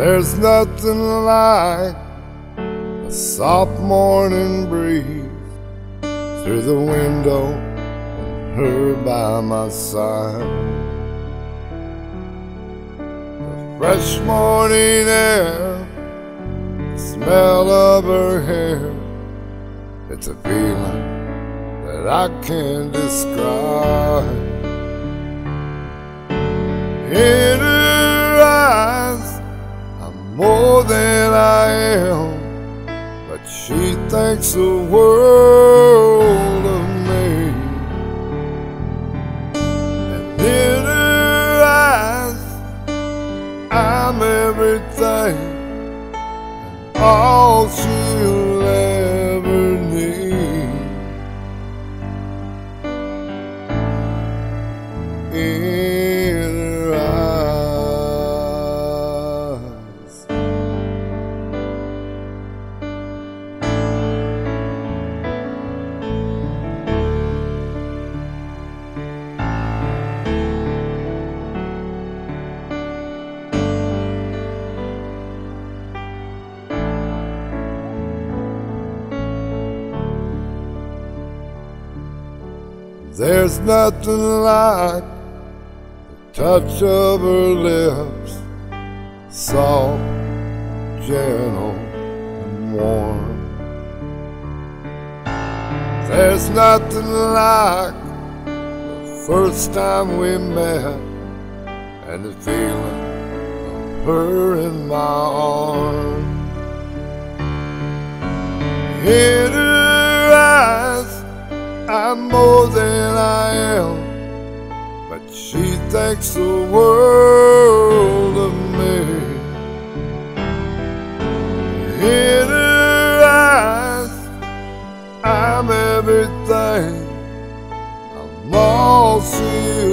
There's nothing like a soft morning breeze through the window and her by my side. The fresh morning air, the smell of her hair, it's a feeling that I can't describe. In am, but she thinks the world of me. And in her eyes, I'm everything, and all she'll ever need. In There's nothing like the touch of her lips, soft, gentle, and warm. There's nothing like the first time we met and the feeling of her in my arms. In her eyes, I'm more than she thinks the world of me. In her eyes, I'm everything. I'm all she